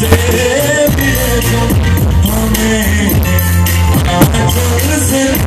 sevdim Amin Amin